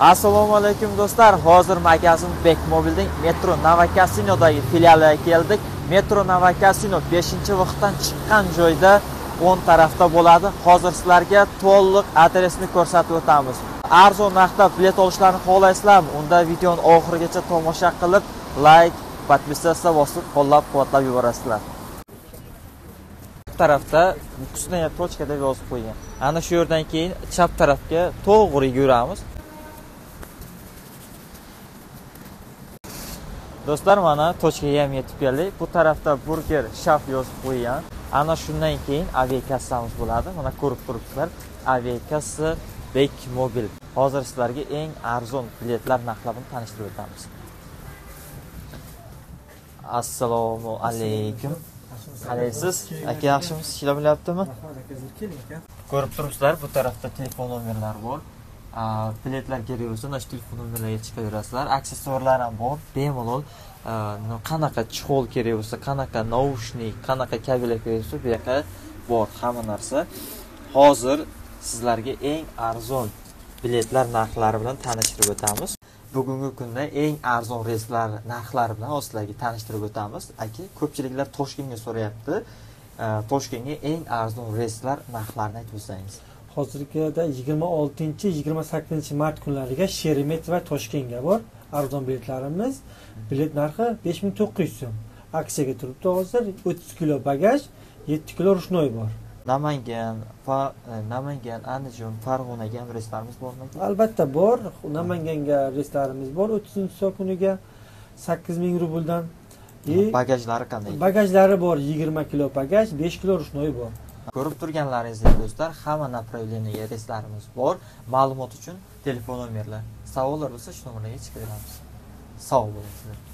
assalomu alaykum do'stlar. Hozir magazin bek mobilning metro navakasinodagi filialiga keldik. Metro novokasino 5 vaqtdan chiqqan joyda o'ng tarafda bo'ladi. Hozir sizlarga to'liq adresni ko'rsatib o'tamiz. Arzon narxda bilet olishlarni xohlaysizlarmi? Unda videoni oxirigacha tomosha qilib layk подписаться bosib qo'llab quvvatlab yuborasizlar. Bu tarafda nukusная точка deb yozib qo'ygan. Ana shu yerdan keyin chap tarafga to'g'ri yuramiz. Do'stlar mana tochkaga ham yetib keldik. Bu tarafda burger shaf yozib qo'ygan. Ana shundan keyin aviakassamiz bo'ladi. Mana ko'rib turibsizlar aviakassa bek mobil. Hozir sizlarga eng arzon biletlar narxlarini tanishtirib o'tamiz. Assalomu alaykum. Qalaysiz? Aka yaxshimisiz? Ishlar bo'lyaptimi ko'rib turibsizlar bu tarafda telefon nomerlari bor biletlar kerak bo'lsa mana shu telefon nomerlarga chiqaverasizlar. Aksessuarlar ham bor bemalol. Э, qanaqa chexol kerak bo'lsa qanaqa naushnik qanaqa kabellar kerak bo'lsa bu yoqqa bor hamma narsa. Hozir sizlarga eng arzon biletlar narxlari bilan tanishtirib o'tamiz. Bugungi kunda eng arzon reyslar narxlari bilan hozir sizlarga tanishtirib o'tamiz. Aka ko'pchiliklar toshkentga so'rayapti. Э, toshkentga eng arzon reyslar narxlarini aytib o'tsangiz. Hozirgida yigirma oltinchi yigirma sakkizinchi mart kunlariga sheremet va toshkentga bor. Arzon biletlarimiz bilet narxi besh ming to'qqiz yuz so'm. Aksiyaga turibdi hozir. o'ttiz kilo bagaj yetti kilo rushnoy bor. Namangan namangan andijon farg'onaga ham reyslarimiz bormi? Albatta bor. Namanganga reyslarimiz bor o'ttizinchi kuniga sakkiz ming rubldan. Bagajlari qanday? Bagajlari bor yigirma kilo bagaj besh kilo rushnoy bor ko'rib turganlaringizdek do'stlar hamma направлениyaga reyslarimiz bor. Ma'lumot uchun telefon nomerlar savollar bo'lsa shu nomerlarga chiqaveramiz sog' bo'ling sizlar